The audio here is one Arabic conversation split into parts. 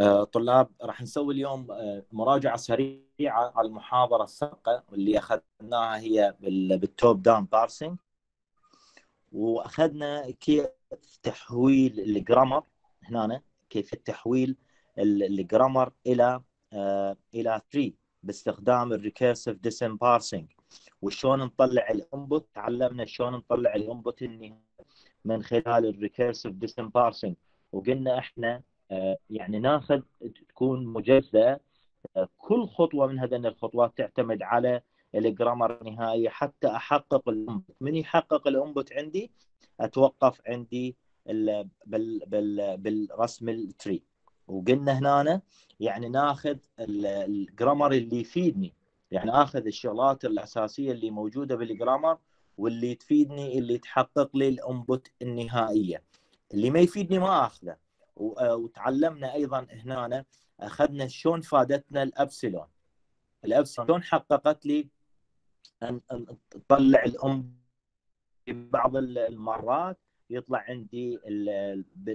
آه، طلاب راح نسوي اليوم آه، مراجعة سريعة على المحاضرة السابقة اللي أخذناها هي بال top down parsing وأخذنا كيف تحويل ال grammar هنا كيف تحويل ال grammar إلى آه، إلى tree باستخدام ال recursive descent parsing وشلون نطلع ال input تعلمنا شلون نطلع ال input من خلال ال recursive descent parsing وقلنا إحنا يعني ناخذ تكون مجزأة. آه، كل خطوة من هذين الخطوات تعتمد على ال grammar النهائية حتى أحقق ال input. من يحقق ال input عندي؟ أتوقف عندي بال بال بالرسم ال tree. وقلنا هنا يعني ناخذ ال grammar اللي يفيدني. يعني آخذ الشغلات الأساسية اللي موجودة بال grammar واللي تفيدني اللي تحقق لي ال input النهائية. اللي ما يفيدني ما آخذه. آه، وتعلمنا أيضا هنا أخذنا شلون فادتنا الأبسلون. الأبسلون حققت لي ان تطلع الأم بعض المرات يطلع عندي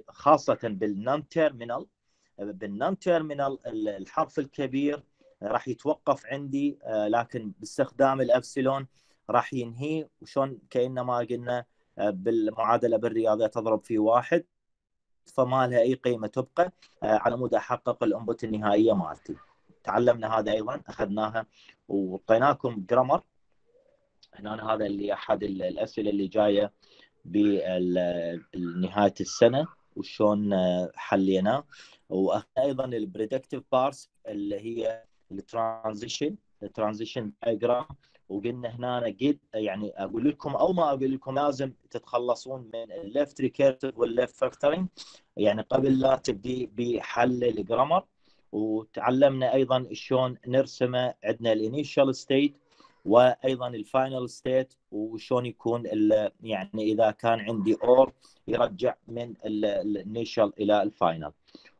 خاصة بال non terminal بال non terminal الحرف الكبير راح يتوقف عندي آه، لكن باستخدام الأبسلون راح ينهي. وشون كانما قلنا آه، بالمعادلة بالرياضة تضرب في واحد. فما لها أي قيمة تبقى آه، على مود احقق ال input النهائية مالتي. تعلمنا هذا أيضا أخذناها وعطيناكم grammar. هنا هذا اللي أحد الأسئلة اللي جاية بنهايه السنة وشون حليناه وأيضا ال predictive parse اللي هي ال transition ال transition diagram وقلنا هنا قد يعني أقول لكم أو ما أقول لكم لازم تتخلصون من ال left recursive وال left factoring يعني قبل لا تبدي بحل ال grammar وتعلمنا أيضا شلون نرسمه عندنا ال initial state وأيضا ال final state وشلون يكون يعني إذا كان عندي or يرجع من ال initial إلى ال final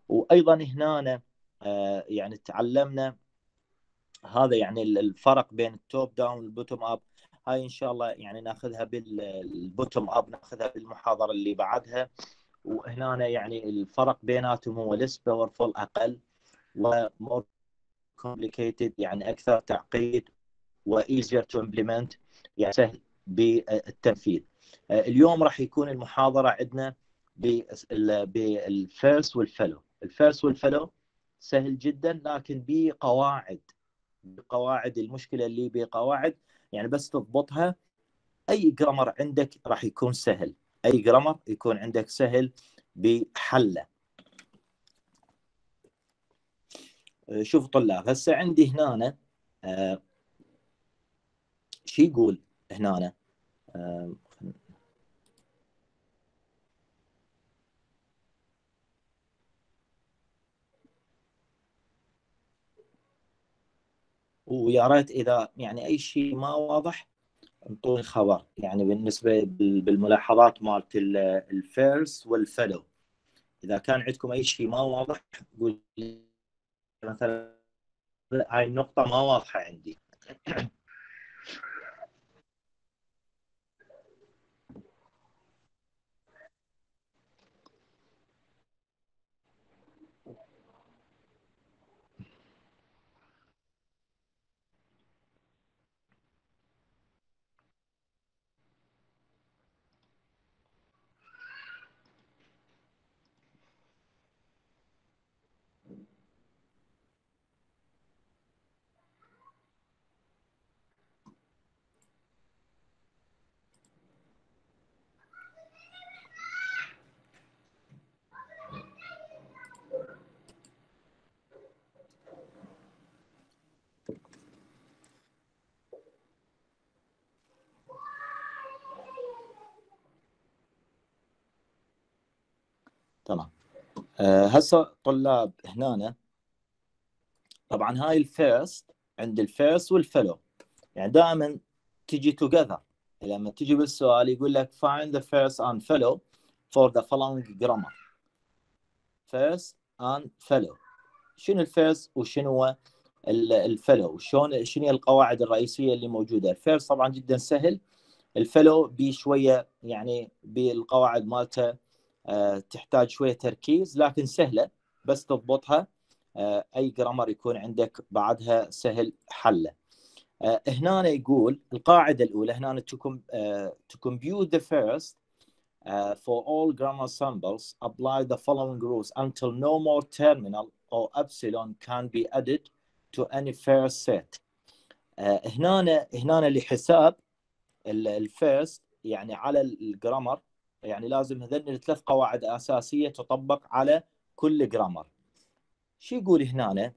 وأيضا هنا آه، يعني تعلمنا هذا يعني الفرق بين ال top down وال bottom up هاي إن شاء الله يعني ناخذها بال bottom up ناخذها بالمحاضرة اللي بعدها. وهنا يعني الفرق بيناتهم هو ليس powerful أقل و more complicated يعني أكثر تعقيد و easier to implement يعني سهل بالتنفيذ. اليوم راح يكون المحاضرة عندنا بالفيرست والفلو الفيرست والفلو سهل جدا لكن بقواعد. بقواعد المشكلة اللي بقواعد يعني بس تضبطها. أي grammar عندك راح يكون سهل. أي grammar يكون عندك سهل بحله. آه، شوف طلاب هسه عندي هنا آه شو يقول هنا آه ويا ريت إذا يعني أي شيء ما واضح انطوني خبر. يعني بالنسبة بالملاحظات مالت ال first وال follow إذا كان عندكم أي شيء ما واضح قول مثلا هاي النقطة ما واضحة عندي تمام آه، هسه طلاب هنا طبعا هاي ال first عند ال first وال follow يعني دائما تجي together لما تجي بالسؤال يقول لك find the first and follow for the following grammar. First and follow. شنو ال first وشنو ال follow شلون شنو القواعد الرئيسية اللي موجودة؟ ال first طبعا جدا سهل. الفلو بشوية يعني بالقواعد مالته آه، تحتاج شوية تركيز لكن سهله بس تضبطها آه، اي جرامر يكون عندك بعدها سهل حله آه، هنا يقول القاعده الاولى هنا to, com, uh, to compute the first uh, for all grammar samples apply the following rules until no more terminal or epsilon can be added to any first set uh, هنا هنا لحساب ال first يعني على ال grammar يعني لازم هذين الثلاث قواعد أساسية تطبق على كل grammar شو يقول هنا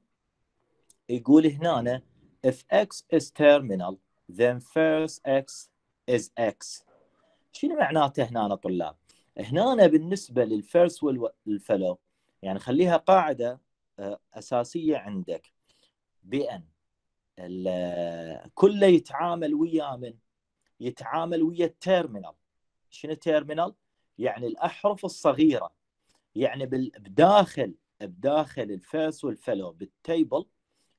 يقول هنا if x is terminal then first x is x. شنو معناته هنا طلاب؟ هنا بالنسبة لل first وال follow يعني خليها قاعدة آه، أساسية عندك. بأن كله يتعامل ويا من؟ يتعامل ويا ال terminal. شنو ال terminal؟ يعني الأحرف الصغيرة. يعني بداخل بداخل ال first وال follow بال table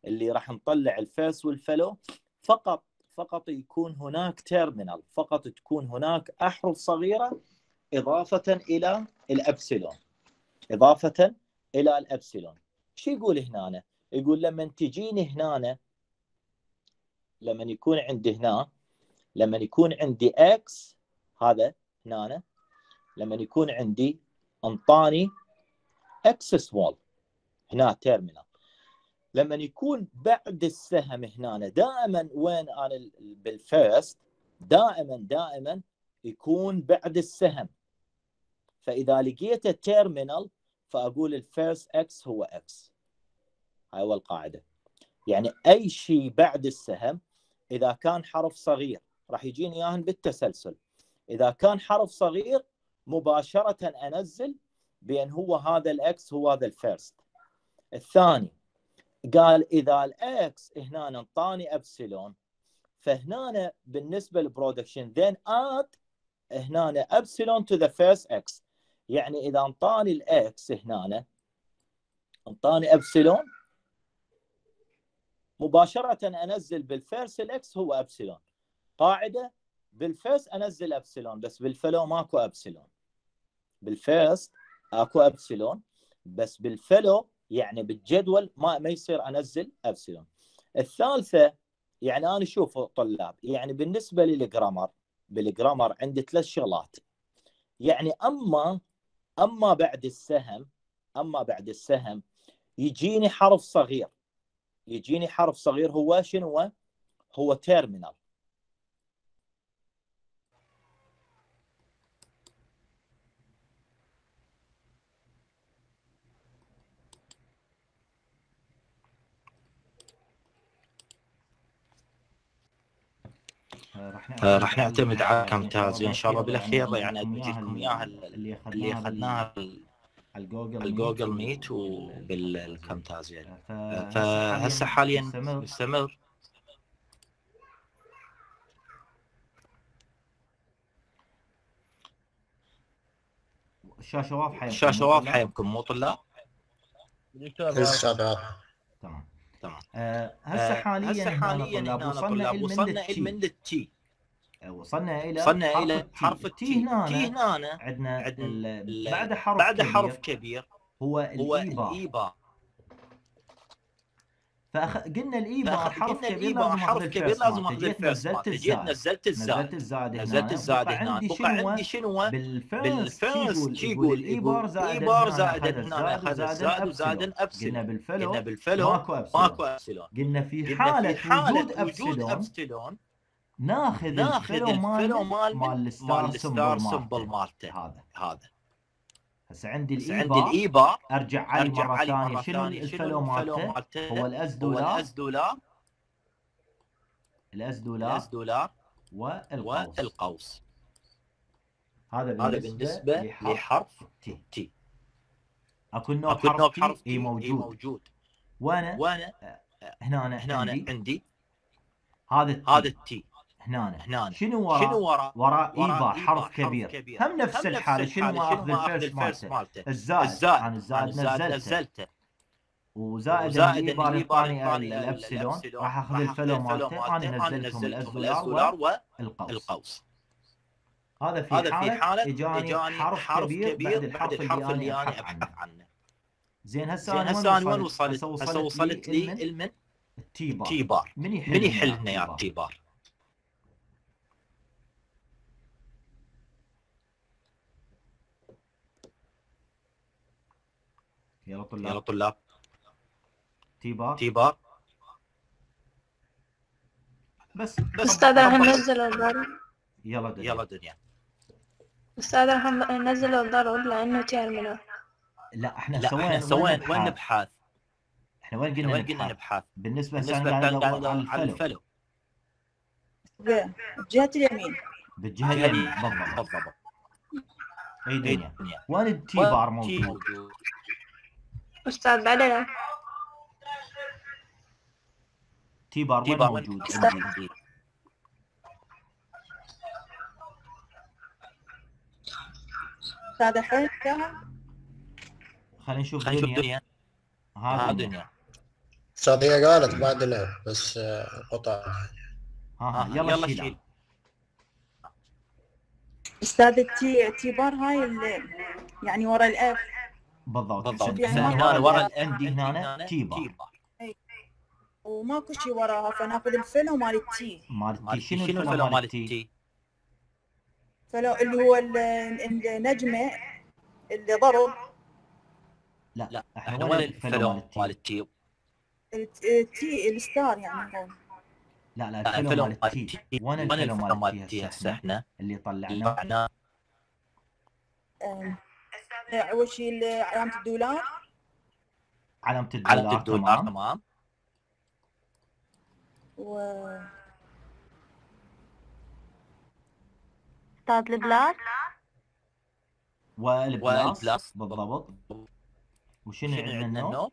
اللي راح نطلع ال first وال follow فقط فقط يكون هناك terminal فقط تكون هناك أحرف صغيرة إضافة إلى الابسلون إضافة إلى الابسلون شو يقول هنا؟ يقول لما تجيني هنا لما يكون عندي هنا لما يكون عندي x هذا هنا لما يكون عندي أنطاني x small هنا terminal لما يكون بعد السهم هنا دائما وين أنا بال first؟ دائما دائما يكون بعد السهم. فإذا لقيت التيرمينال فأقول الفيرست إكس هو إكس هاي هو القاعدة. يعني أي شيء بعد السهم إذا كان حرف صغير راح يجيني إياهن بالتسلسل. إذا كان حرف صغير مباشرة أنزل بأن هو هذا ال x هو هذا ال first. الثاني قال إذا ال x هنا انطاني إبسلون فهنا بالنسبة لل production then add هنا epsilon to the first x. يعني إذا انطاني ال x هنا انطاني إبسلون مباشرة أنزل بال first ال x هو إبسلون. قاعدة بال first انزل ابسلون بس بال follow ماكو epsilon بال first اكو ابسلون بس بال follow يعني بالجدول ما ما يصير انزل ابسلون الثالثة يعني أنا أشوف طلاب يعني بالنسبة للجرامر بالجرامر عندي ثلاث شغلات. يعني أما أما بعد السهم أما بعد السهم يجيني حرف صغير. يجيني حرف صغير هو شنو؟ هو تيرمينال راح نعتمد على كامتازيا إن شاء الله بالأخير يعني ادمج لكم اياها اللي اخذناها الجوجل ميت وبالكامتازيا فهسه حاليا نستمر الشاشه واضحة الشاشه واضحة يمكن مو طلاب تمام. تمام. آه، هسه حاليا هسه حاليا هنا وصلنا وصلنا من ال T وصلنا إلى وصلنا إلى حرف ال T. هنا عندنا عندنا بعد حرف بعد حرف كبير هو الايبا فقلنا الايبا حرف كبير لازم حرف كبير لازم اخذ ال first نزلت الزائد نزلت الزائد نزلت الزائد هنا. نزلت الزائد هنا. بقى عندي شنو؟ بال first شي يقول E bar زائد E bar زائد هنا أخذ الزاد وزاد الابسلون قلنا بال follow قلنا بال follow ماكو أبسلون. ماكو أبسلون. قلنا في حالة وجود أبسلون ناخذ ناخذ ال follow مال مال ال start symbol مالته هذا. هذا. هسه عندي الإيبا عندي الإيبا. أرجع علي مرة ثانية. شنو ال follow مالته؟ هو الاس دولار الاس دولار الاس دولار الاس دولار والقوس. والقوس. هذا بالنسبة, هذا بالنسبة لحرف T T أكو نوع حرف, حرف T E موجود. موجود. وأنا وأنا هنا أنا هنا عندي, عندي هذا ال T هذا ال T هنا هنا شنو وراء؟ شنو وراء؟ وراء E bar حرف كبير. كبير. هم نفس الحالة شنو اخذ ال first مالته؟ الزائد. الزائد. أنا الزائد نزلته. وزائد ال E bar الثاني الأبسلون. راح أخذ ال follow مالته. أنا نزلتهم الاس دولار والقوس هذا في هذا في حالة حالة إجاني حرف كبير بعد الحرف اللي أنا أبحث عنه. زين هسه أنا هسه أنا وين وصلت؟ هسه وصلت لي إلمن؟ T bar من يحل لنا يا ال T bar؟ يلا يلا طلاب. طلاب T bar T bar بس. بس. أستاذ راح ننزل الضرب يلا دنيا. يلا دنيا. أستاذ راح ننزل الضرب لأنه terminal لا إحنا لا سوينا إحنا سوينا وين نبحث؟ إحنا وين قلنا وين قلنا نبحث؟ بالنسبة بالنسبة على ال follow. جهة اليمين. بالجهة اليمين. بالضبط. بالضبط. إي دنيا. دنيا. وين ال T bar موجود؟ أستاذ بعدين. T bar وين؟ موجود؟ أستاذ. عندي؟ أستاذ جاها خلينا نشوف خلينا نشوف دنيا. ها دنيا. أستاذ هي قالت بعد له بس آه، قطع. ها ها يلا يلا شيل. أستاذ ال T T bar هاي اللي يعني ورا ال F. بالضبط. بالضبط. يعني هنا ورا ورا عندي هنا T bar وماكو شي وراها فناخذ الفلو مال التي. مال التي شنو الفلو مال التي؟ فلو اللي هو ال- النجمة اللي ضرب. لا لا إحنا وين الفلو مال التي التي؟ الت- التي الستار يعني هون. لا لا الفلو مال التي وين الفلو مال التي هسه إحنا اللي طلعناه طلعنا أم، أول شي ال- علامة الدولار علامة على الدولار الدولار تمام. تمام. و أستاذ ال plus وال plus وال plus. بالضبط. وشنو شنو عندنا ال num؟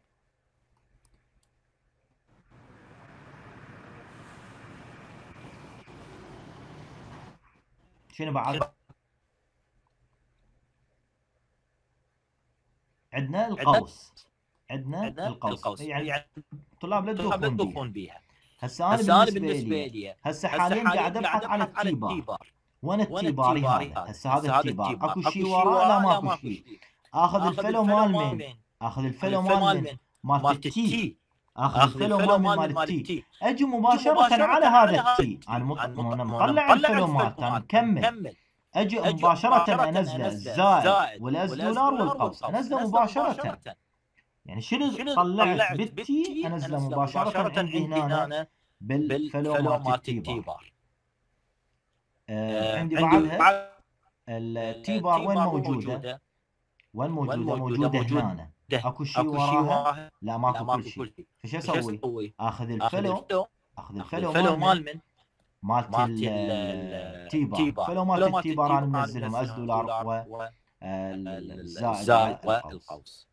شنو بعد؟ عندنا القوس. عندنا القوس. القوس. يعني يعني الطلاب لا تدوخون بيها. هسه أنا بالنسبة لي هسه حاليا قاعد أبحث على ال T ال T bar bar وين وين ال T bar ال T هذا هسه هذا ال T bar أكو شيء شي وراه لا ماكو شيء. آخذ ال follow مال من آخذ ال follow مال من مال مالت ال T آخذ ال follow مال مال مال ال T أجي مباشرة على هذا ال T. أنا مطلع ال follow مالته. مكمل. كمل أجي مباشرة انزله. الزائد زائد. وال S دولار والقوس. انزله نزله مباشرة. يعني شنو طلعت بال T انزله مباشرة عندي هنا بالفلو بالفلو مالت مالت التي التي بار آه، عندي بعدها بعد ال T bar وين موجودة؟ وين موجودة؟ موجودة. هنا. أكو شيء وراها؟ لا ماكو كل شيء فشو شو أسوي؟ آخذ ال follow. آخذ ال follow مال من؟ مالت مالت ال- ال- ال T bar ال T bar. follow follow مالت ال T bar أنا منزلهم S دولار والزائد والزائد والقوس والقوس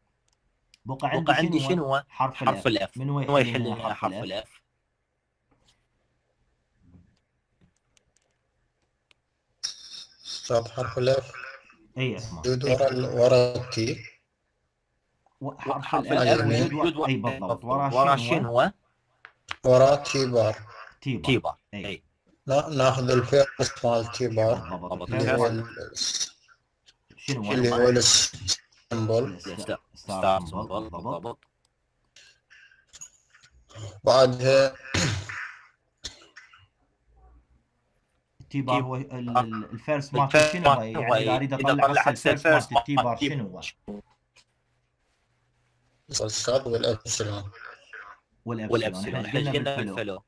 بقى بقى عندي شنو؟ حرف حرف ال F من وين يحل حرف ال F؟ حرف ال F أي اسمع موجود ورا ورا ال T و- حرف ال F ال F موجود و- أي بالضبط. ورا شنو؟ ورا T bar T T bar bar أي. نا- ناخذ ال first مال T bar. اللي هو شنو اللي هو ال symbol symbol بالضبط بعدها ال T bar هو ال- ال- ال first مالته ال first شنو هو؟ يعني اذا أريد أطلع طلع هسه ال first مالت ال T bar شنو هو؟ الستار والابسلون والإبسلون. والإبسلون. إحنا قلنا بال follow.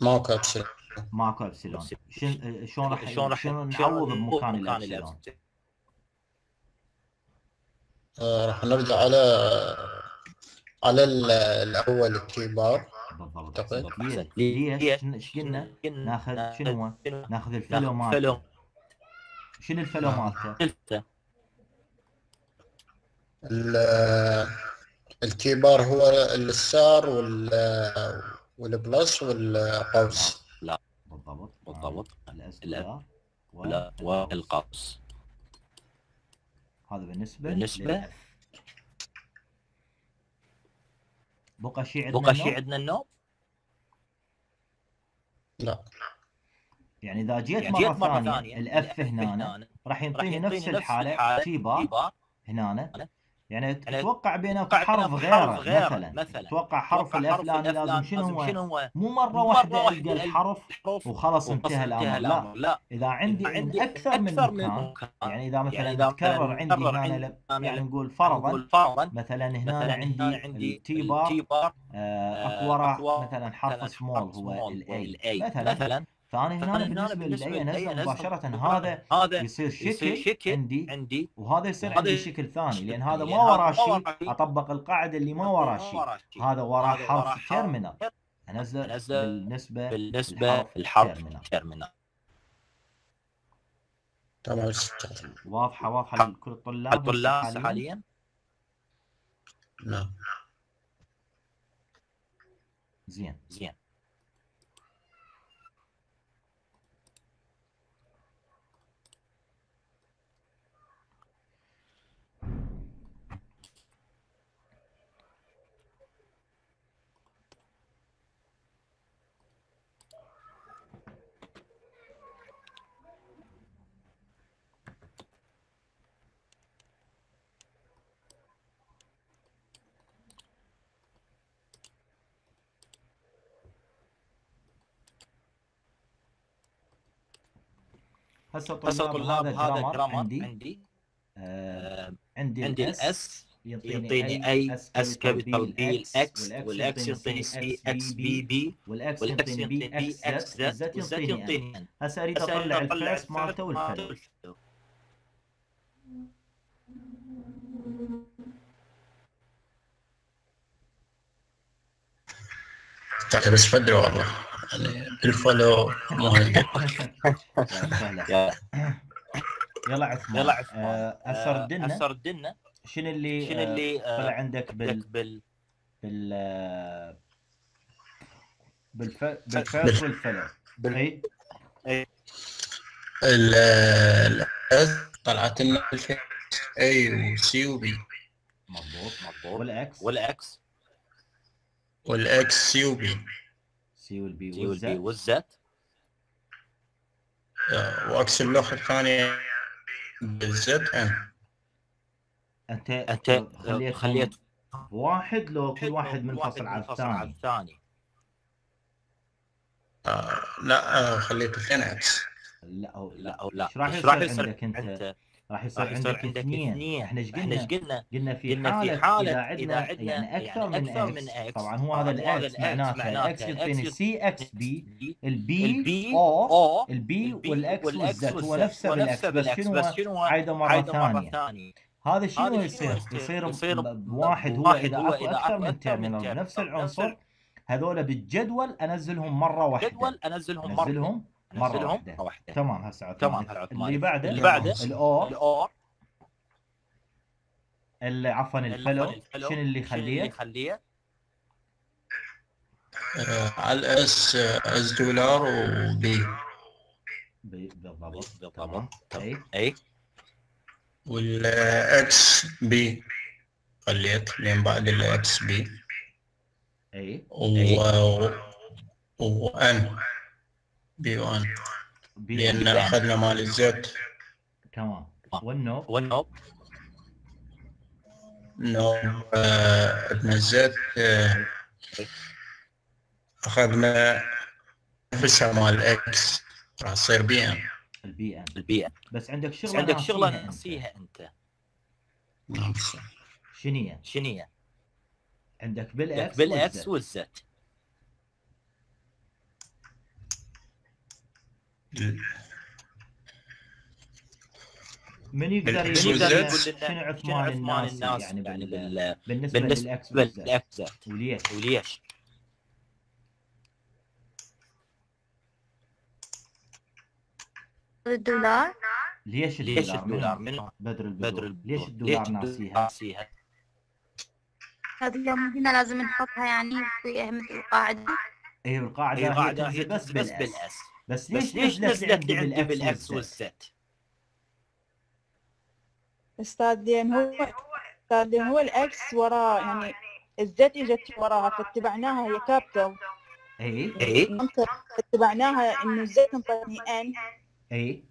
ماكو ابسلون ماكو ابسلون. شن- شلون راح شلون راح نعوض بمكان الابسلون راح نرجع على على ال- الأول ال T bar بالضبط. ليش؟ إيش قلنا؟ ناخذ شنو؟ ناخذ ال follow مالته شنو ال follow مالته؟ قلته ال- ال T bar هو ال star وال وال plus والقوس. بالضبط. بالضبط. ال S الأب. دولار لا. والقوس. هذا بالنسبة بالنسبة لل F. بقى شيء عندنا بقى شيء؟ عندنا ال num؟ لا. يعني إذا جيت يعني مرة جيت مرة ثانية ثانية. ال F هنا هنا راح ينطيني يعطيني نفس الحالة. T bar. هنا. يعني يعني تتوقع بينك حرف غيره غيره مثلا مثلا. تتوقع حرف ال F لأن لازم شنو هو. مو مرة واحدة ألقى الحرف وخلاص انتهى الأمر. لا إذا عندي عندي أكثر من مكان يعني إذا مثلا يعني إذا تكرر مثلاً عندي تكرر هنا عندي هنا يعني نقول فرضا مثلا هنا عندي ال T بار اكو وراه مثلا حرف سمول هو الاي مثلا فأنا هنا بالنسبة بالنسبة انزل أنزل مباشرة هذا هذا يصير يصير شكل شكل عندي عندي. وهذا يصير عندي شكل ثاني لأن هذا ما هذا وراه ما شيء وراه شيء. أطبق القاعدة اللي ما وراه شيء. هذا وراه حرف terminal انزله بالنسبة بالنسبة الحرف للحرف. terminal تمام واضحة واضحة لكل الطلاب الطلاب حاليا؟ نعم. زين زين. هسه هسه طلاب طلاب هذا هذا grammar عندي. عندي. آه عندي عندي ال S ال S يعطيني A S capital B ال X ال X وال X يعطيني C X B B وال X يعطيني B X Z Z وال Z يعطيني هسه أريد أطلع ال first مالته وال follow تعتبر بس بدري والله. بالفولو يلا. عثمان. يلا عثمان. آه، هسه آه، ردنا هسه ردنا شنو اللي شنو آه، اللي آه، طلع عندك بال بال بال آه، بالف... والفلو بال- أي. ال الاس طلعت لنا اي وسي وبي مضبوط. مضبوط. والإكس؟ والإكس. والإكس سي وبي سي والبي سي والبي والزد. آه، واكس اللوحه الثانية بالزد. ان أنت أنت خليت خليت واحد لو كل واحد منفصل على الثاني. الثاني. آه لا آه خليت اثنين إكس لا أو لا. أو لا. إيش راح يصير عندك أنت؟ راح يصير راح يصير عندك اثنين. إحنا إيش قلنا؟ قلنا؟ قلنا في قلنا حالة, في حالة إذا عندنا عندنا يعني أكثر من أكثر إكس من إكس طبعا هو هذا الإكس معناته. الإكس يعطيني سي إكس بي البي أو البي والإكس والزد هو نفسه بالإكس بس شنو؟ عايده ثانية. ثانية. هذا شنو يصير؟ يصير؟ بواحد هو إذا أكثر أكو من من terminal بنفس العنصر. هذول بالجدول أنزلهم مرة واحدة. جدول أنزلهم أنزلهم واحدة. مرة واحدة. تمام هسه عثمان. تمام عثمان. اللي بعده؟ اللي بعده؟ ال or ال or اللي عفوا ال follow. شنو اللي شنو اللي يخليه؟ يخليه؟ آه على ال S S dollar و B ب- بالضبط. بالضبط. تمام. أي. أي. والاكس بي خليت. لين بعد الاكس بي أي. و وان بي وان بي لأن أخذنا مال الزد تمام. والنو والنوب نو آه، ابن الزد آه، أخذنا نفسها مال الاكس راح تصير بي ام البي ان البيئة بس عندك بس شغله عندك ناسيها شغلة أنت. ناسيها أنت. نعم. شنو هي؟ شنو هي؟ عندك بالاكس بالاكس والزد. من يقدر يقول شنو عثمان الناس الناس يعني يعني بال- بال- بالنسبة بالنسبة للإكس وليش؟ وليش؟ الدولار ليش ليش ال dollar؟ ال dollar من؟ بدر بدر البدر. ليش الدولار ناسيها؟ ناسيها؟ هذه اليوم هنا لازم نحطها يعني في مثل القاعدة هي القاعدة هي هي بس بال S بس ليش ليش نزلت عندي بالاكس والزد؟ والزد؟ أستاذ لأن هو أستاذ لأن هو ال X وراه يعني ال Z إجت وراها فاتبعناها هي capital اي اي اتبعناها إنه الزد انطتني أن. اي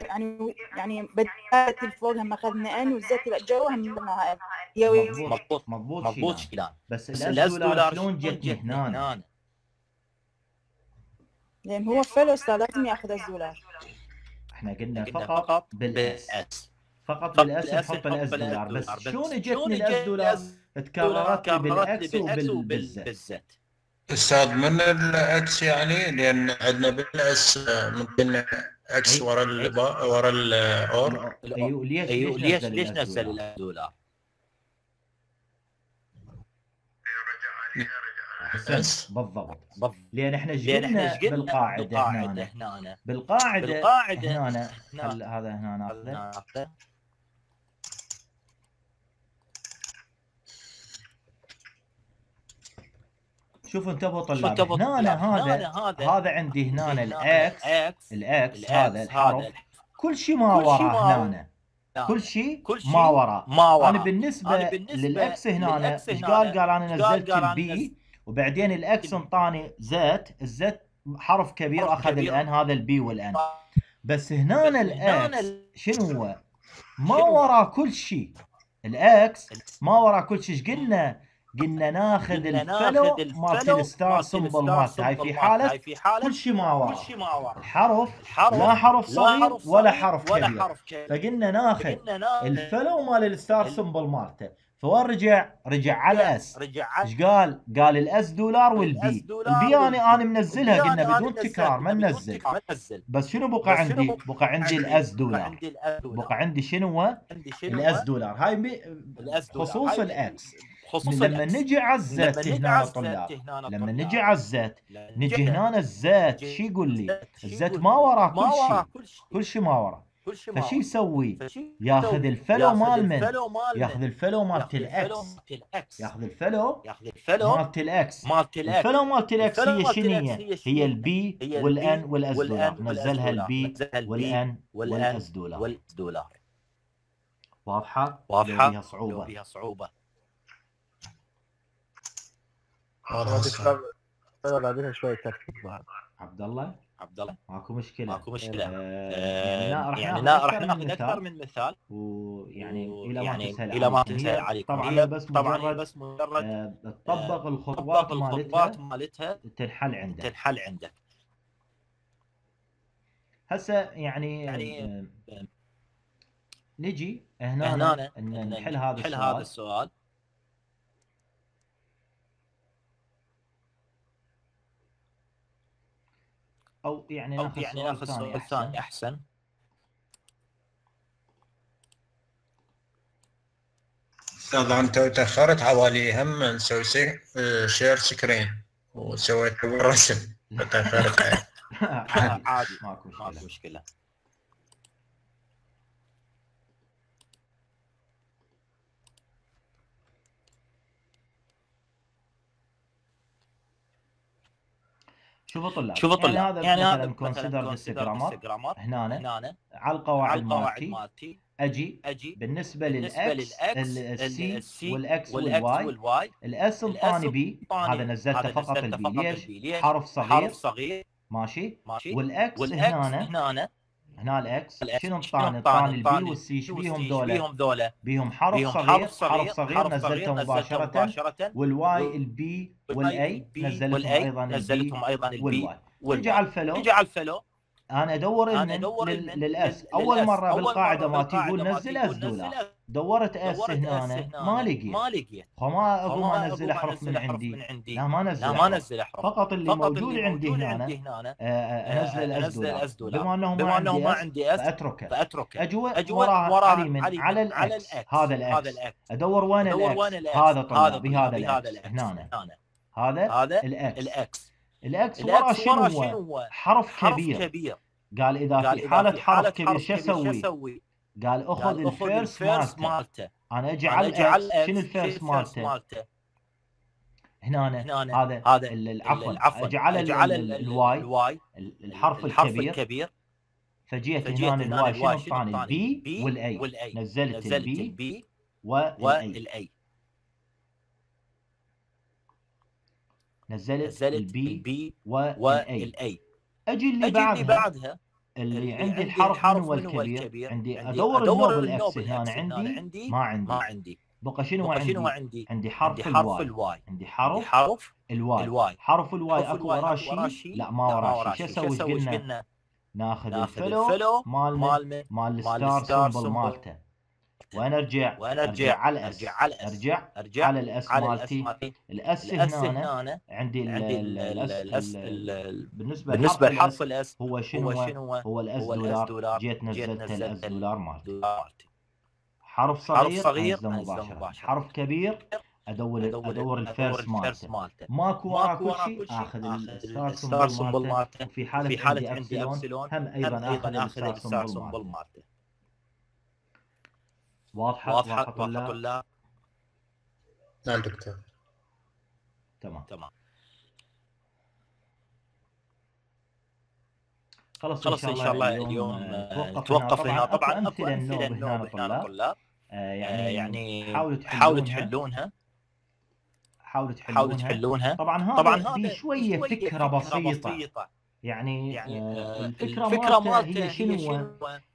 يعني يعني بدأت الفوق هم أخذنا أن والزت الجو هم مضبوط. مضبوط. مضبوط شيلان بس بس الاس دولار شلون جتني هنا هنا لأن هو فلو أستاذ لازم ياخذ الدولار إحنا قلنا فقط فقط بالأس. فقط بالأس نحط الأس دولار. الاس بس. شلون اجتني الأس دولار؟ تكررت بالاكس وبالزت أستاذ من الاكس يعني؟ لأن عندنا بالأس ممكن أكس. ورا ورا الأور. أيوه ليش ليش ليش الأس نزل دولار؟ أحسنت، بالضبط. بالضبط. لأن إحنا قلنا بالقاعدة بالقاعدة هنا بالقاعدة بالقاعدة هنا. خل هذا هنا ناخذه شوفوا انتبهوا طلاب هنا تطلع؟ هذا هذا هذا. عندي هنا الإكس. الإكس. هذا الحرف. كل شيء ما وراه هنا. كل شيء كل شيء ما وراه. ما ورا أنا بالنسبة, أنا بالنسبة لل X هنا إيش قال؟ قال أنا نزلت أنا ال B؟ وبعدين الاكس انطاني زت الزت حرف كبير أخذ كبير. الآن هذا ال B وال N بس هنا ال X ال- شنو هو؟ ما؟ وراه كل شيء. ال X ما وراه كل شيء. إيش قلنا؟ قلنا ناخذ ال follow ال start مالت symbol مالته. هاي في. حالة كل شيء ما كل وراه شيء ما ورا. الحرف لا حرف صغير ولا حرف كبير. فقلنا ناخذ ال follow مال ال start ال- symbol مالته. فوين رجع؟ رجع على ال S رجع على إيش قال؟ قال ال S dollar وال B dollar ال B أنا. أنا منزلها قلنا بدون تكرار ما ننزل بس شنو بقى عندي؟ بقى عندي؟ ال S dollar بقى عندي شنو ال S؟ dollar هاي خصوص ال X خصوص لما. نجي على ال Z نجي هنا طلاب لما. نجي على ال Z نجي هنا ال Z شو يقول لي؟ ال Z ما؟ وراه كل شيء كل شيء ما وراه كل شيء ما فشي. يسوي؟ ياخذ؟ ال follow مال من؟ ياخذ من؟ ال follow مالت ال X ياخذ ال follow ياخذ الفلو مالت الاكس مالت الاكس الفلو مالت الاكس الفلو هي شنو هي؟ ال B وال N وال S dollar نزلها ال B والان وال S دولار وال S دولار واضحة؟ واضحة؟ بيها صعوبة فيها صعوبة. بعدين شوي ترتيب بعد عبد الله عبد الله. ماكو مشكلة. ماكو مشكلة. آه، يعني لا راح يعني ناخذ لا راح أكثر ناخذ من أكثر من مثال. ويعني و- إلى ما يعني تسهل إلى ما عليكم. تسهل هي عليكم. طبعا هي بس طبعا هي بس مجرد آه، تطبق طبق الخطوات مالتها مالتها تنحل عندك. تنحل عندك. هسه يعني, يعني، آه، نجي هنا هنا نحل هذا نحل هذا السؤال. أو يعني أو ناخذ يعني ناخذ ثاني سؤال احسن ثاني. أحسن. أستاذ انت تأخرت حوالي هم نسوي سي- آه، share screen وسويت بالرسم تأخرت. عادي ماكو مشكلة. شوفوا طلاب شوفوا طلاب يعني هذا يعني مثلا consider grammar هنا على القواعد مالتي. أجي. أجي. بالنسبة لل X السي والإكس والواي. الإس انطاني بي. هذا نزلته فقط البي ليش؟ حرف صغير. حرف صغير. ماشي. ماشي. والإكس والإكس هنا هنا الاكس شنو انطاني؟ انطاني؟ ال B وال C شو شبيهم ال C؟ ذولا شبيهم ذولا بيهم حرف بيهم صغير حرف صغير حرف صغير نزلته مباشرة مباشرة والواي البي والاي نزلتهم أيضا البي نزلتهم أيضا البي والواي والواي. نجي على الفلو نجي على الفلو أنا أدور أنا ان أدور لل- إن لل S. لل- أول لل S. مرة أول بالقاعدة يقول بالقاعدة نزل S دولار دورت S دورت هنا. ما لقيت. ما لقيت. فما اقوم انزل احرف من عندي. لا ما انزل لا ما أحرف. نزل احرف فقط اللي فقط موجود اللي عندي هنا. آه، آه، انزل آه، ال S أنزل دولار ال S دولار بما أنه ما ما عندي S عندي S فأتركه. فأتركه. وراها وراها علي من علي على ال X هذا ال X أدور وين الاكس هذا طلابي هذا طلابي، هذا الاكس هنا. هذا؟ الاكس الأكس شنو ورا شنو هو؟ حرف حرف كبير. كبير. قال إذا قال في حالة حرف كبير شو أسوي؟ قال أخذ ال first مالته. مالته. أنا أجي أنا على شنو ال first مالته؟ مالته؟ هنا هنا هذا هذا ال- ال- عفوا. أجي على أجي ال- على ال- ال- ال Y. الحرف الكبير. الكبير. فجيت فجيت هنا ال Y شنو شنو انطاني؟ البي بي والأي. نزلت البي والأي والاي نزلت نزلت ال B ال B وال A أجي اللي اللي بعدها بعدها اللي عندي الحرف من هو الكبير؟ عندي أدور النوب ال X هنا عندي؟ ما عندي. ما عندي. بقى شنو عندي؟ عندي؟ حرف الواي. الواي عندي حرف حرف الواي. الواي حرف الواي أكو وراه شيء؟ لا ما وراه شيء شو أسوي قلنا؟ ناخذ ال follow مال مال ال start symbol مالته. وأنا أرجع؟ أرجع؟ على ال S. أرجع على ال S. أرجع أرجع على ال S مالتي. ال S هنا هنا عندي ال- عندي ال- ال- ال S ال S ال- ال- بالنسبة بالنسبة لحرف ال S هو شنو؟ هو هو, ال S دولار. جيت نزلت ال S دولار مالتي. حرف صغير صغير مباشرة. مباشرة. حرف كبير أدور أدور أدور ال first مالته مالته ماكو وراه شيء؟ آخذ ال start symbol مالته في حالة عندي أبسلون هم أيضا آخذ ال start symbol مالته واضحة؟ واضحة واضحة طلاب نعم دكتور. تمام. تمام. خلص خلص إن شاء الله اليوم آه، نتوقف هنا. طبعا اكو أمثلة النوب هنا طلاب آه، يعني يعني حاولوا حاولوا تحلونها. تحلونها. حاولوا تحلونها. تحلونها. طبعا هذا طبعا هذا بشويه فكرة بسيطة. بسيطة. يعني, يعني آه، آه، الفكرة, مالته مالته هي شنو؟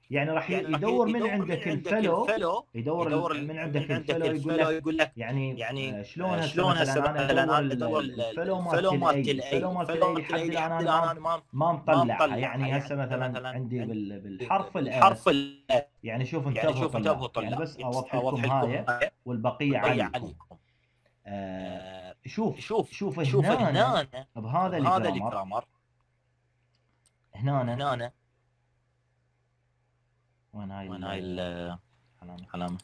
يعني راح يعني يدور من عندك ال follow يدور يدور من عندك ال follow يقول لك يقول لك يعني يعني آه، شلون شلون هسه مثلا أنا أدور الفلو الفلو مالت مالت الاي الفلو الاي مالت الفلو الاي مالت لحد الاي الان لحد أنا ما مطلعها. مطلعها. يعني هسه مثلا عندي عندي بال- بالحرف ال S حرف ال يعني شوف يعني انتبهوا انتبهوا طلاب. يعني بس أوضح لكم هاي والبقية بقي عليكم. آه شوف شوف شوف شوف هنا بهذا هذا الجرامر. الجرامر. هنا هنا وين هاي وين هاي العلامة؟ العلامه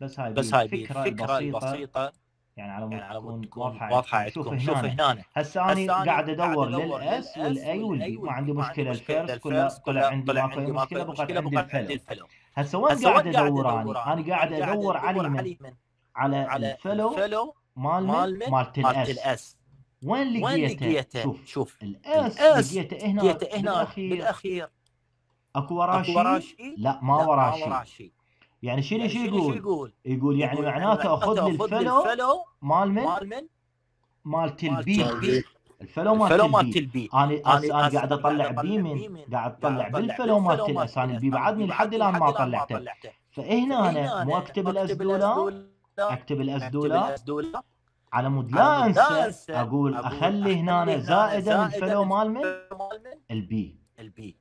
بس هاي بس هاي الفكرة الفكرة البسيطه البسيطة. يعني على مود يعني على تكون واضحة. واضحة. عندكم. عندكم شوف هنا هسه أنا قاعد أدور لل S وال A وال B. ما عندي مشكلة. ال first كله طلع عندي ماكو أي مشكله بقت عندي ال follow هسه وين قاعد أدور أنا؟ أنا؟ قاعد أدور على على ال follow مال مال مالت ال S ال S وين لقيته؟ شوف شوف. ال S لقيته هنا لقيته هنا بالأخير. أكو وراه؟ شيء لا ما وراه شيء يعني شنو يعني شو شنو يقول؟ يقول؟ يقول يعني يقول معناته خذ لي الفلو مال من؟ مال من؟ البي البي الفلو مالت البي البي أنا أنا قاعد أطلع بي من قاعد أطلع بال follow مالت ال S أنا ال B بعدني لحد الآن ما طلعته. فهنا أنا مو أكتب ال S دولار؟ أكتب ال S دولار. على مود. لا انسى. أقول أخلي هنا زائدا الفلو مال من البي البي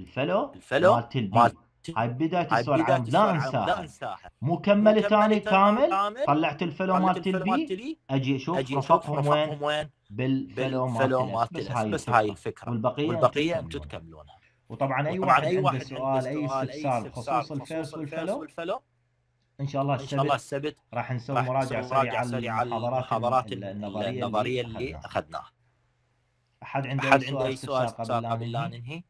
الفلو الفلو مالت البي هاي بداية السؤال عام. لا انساها. مو كملت مكمل اني كامل. طلعت ال follow مالت ال B أجي أشوف رفقهم وين. بال follow مالت بس هاي بس هاي الفكرة. والبقية والبقية أنتم تكملونها. وطبعا أي واحد عنده سؤال أي استفسار بخصوص ال first وال follow إن شاء الله إن شاء الله السبت السبت راح نسوي مراجعة سريعة سريعة المحاضرات النظريه النظرية اللي اللي أخذناها. أحد عنده أحد عنده أي سؤال قبل لا ننهي؟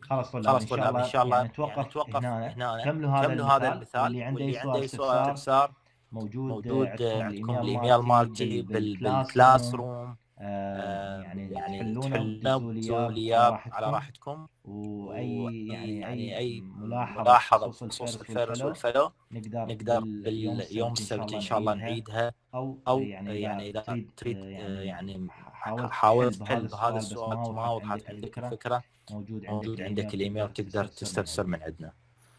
خلاص طلاب خلاص إن شاء طلاب الله ان شاء الله يعني نتوقف يعني نتوقف هنا. هنا. كملوا هذا المثال المثال. عنده أي واللي سؤال عنده أي سؤال استفسار. استفسار موجود موجود عندكم عندكم الإيميل مالتي مالتي بال- بال classroom آه، يعني يعني تحلونه وتدزوا لي على راحتكم وأي يعني يعني أي ملاحظة ملاحظة بخصوص ال first ال first وال follow نقدر نقدر باليوم السبت إن شاء الله نعيدها أو أو يعني يعني اذا تريد آه، يعني يعني حاولت حاول تحل بهذا السؤال ما وضحت عندك الفكرة. موجود عندك الإيميل وتقدر تستفسر من عندنا.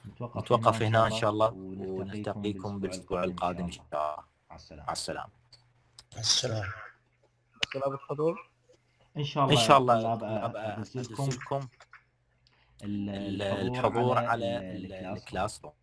نتوقف, نتوقف هنا إن شاء الله ونلتقيكم بالأسبوع القادم إن شاء الله. مع السلامة. مع السلامة. السلام. الحضور. إن شاء الله إن شاء الله ال- الحضور على. الكلاس روم.